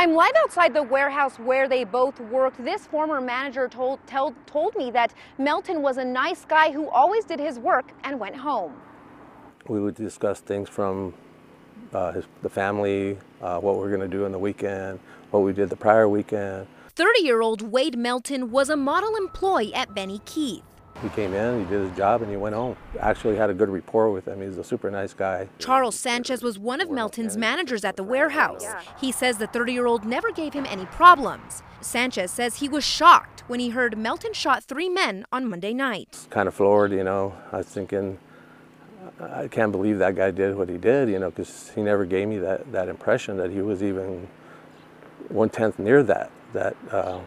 I'm live outside the warehouse where they both worked. This former manager told, told, told me that Melton was a nice guy who always did his work and went home. We would discuss things from uh, his, the family, uh, what we are going to do on the weekend, what we did the prior weekend. 30 year old Waid Melton was a model employee at Benny Keith. He came in, he did his job, and he went home. Actually had a good rapport with him. He's a super nice guy. Charles Sanchez was one of Melton's managers at the warehouse. He says the 30-year-old never gave him any problems. Sanchez says he was shocked when he heard Melton shot three men on Monday night. Kind of floored, you know. I was thinking, I can't believe that guy did what he did, you know, because he never gave me that, that impression that he was even one-tenth near that, that uh,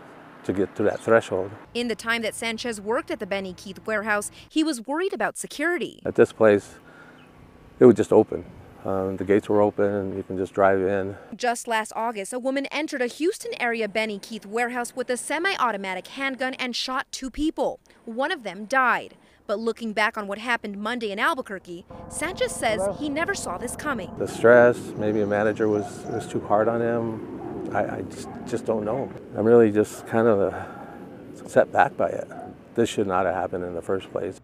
to get to that threshold. In the time that Sanchez worked at the Benny Keith warehouse, he was worried about security. At this place, it was just open. Um, the gates were open and you can just drive in. Just last August, a woman entered a Houston area Benny Keith warehouse with a semi automatic handgun and shot two people. One of them died. But looking back on what happened Monday in Albuquerque, Sanchez says he never saw this coming. The stress, maybe a manager was, was too hard on him. I, I just, just don't know. I'm really just kind of uh, set back by it. This should not have happened in the first place.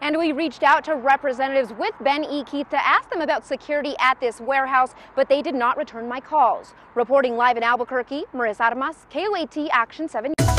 And we reached out to representatives with Ben E. Keith to ask them about security at this warehouse, but they did not return my calls. Reporting live in Albuquerque, Marissa Armas, KOAT Action 7.